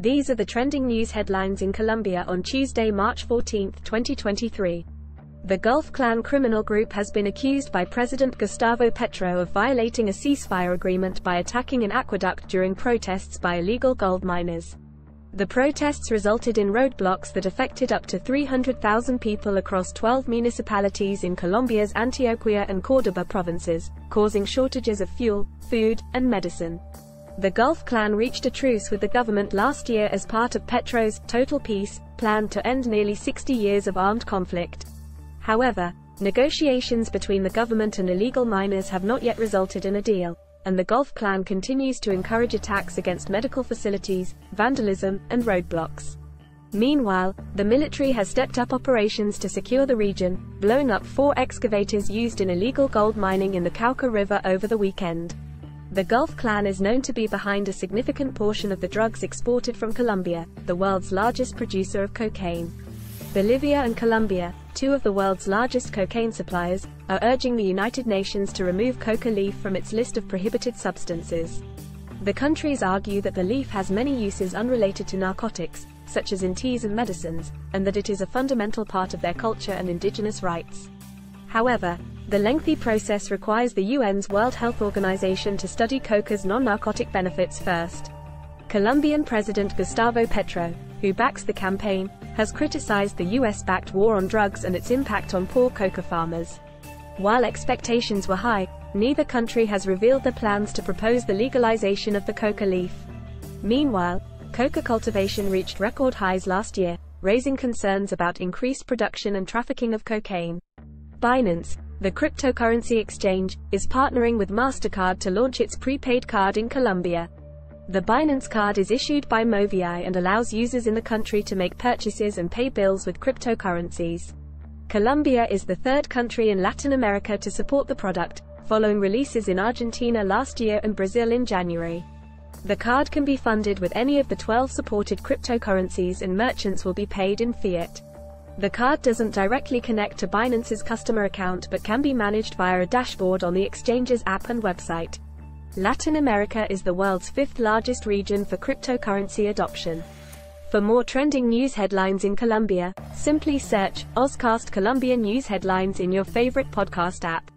These are the trending news headlines in Colombia on Tuesday, March 14, 2023. The Gulf Clan criminal group has been accused by President Gustavo Petro of violating a ceasefire agreement by attacking an aqueduct during protests by illegal gold miners. The protests resulted in roadblocks that affected up to 300,000 people across 12 municipalities in Colombia's Antioquia and Córdoba provinces, causing shortages of fuel, food, and medicine. The Gulf clan reached a truce with the government last year as part of Petro's total peace plan to end nearly 60 years of armed conflict. However, negotiations between the government and illegal miners have not yet resulted in a deal, and the Gulf clan continues to encourage attacks against medical facilities, vandalism, and roadblocks. Meanwhile, the military has stepped up operations to secure the region, blowing up four excavators used in illegal gold mining in the Cauca River over the weekend. The Gulf clan is known to be behind a significant portion of the drugs exported from Colombia, the world's largest producer of cocaine. Bolivia and Colombia, two of the world's largest cocaine suppliers, are urging the United Nations to remove coca leaf from its list of prohibited substances. The countries argue that the leaf has many uses unrelated to narcotics, such as in teas and medicines, and that it is a fundamental part of their culture and indigenous rights. However, the lengthy process requires the UN's World Health Organization to study coca's non-narcotic benefits first. Colombian President Gustavo Petro, who backs the campaign, has criticized the US-backed war on drugs and its impact on poor coca farmers. While expectations were high, neither country has revealed their plans to propose the legalization of the coca leaf. Meanwhile, coca cultivation reached record highs last year, raising concerns about increased production and trafficking of cocaine. Binance, the cryptocurrency exchange, is partnering with MasterCard to launch its prepaid card in Colombia. The Binance card is issued by Movii and allows users in the country to make purchases and pay bills with cryptocurrencies. Colombia is the third country in Latin America to support the product, following releases in Argentina last year and Brazil in January. The card can be funded with any of the 12 supported cryptocurrencies and merchants will be paid in fiat. The card doesn't directly connect to Binance's customer account but can be managed via a dashboard on the exchange's app and website. Latin America is the world's fifth largest region for cryptocurrency adoption. For more trending news headlines in Colombia, simply search Auscast Colombia News Headlines in your favorite podcast app.